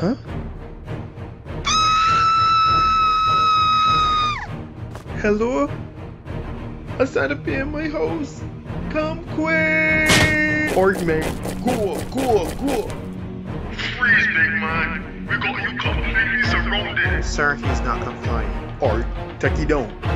Huh? Hello? I saw up in my house. Come quick! Orgman, cool, cool, cool. Freeze, big man. We got you completely surrounded. Sir, he's not complying. Org, Techie don't.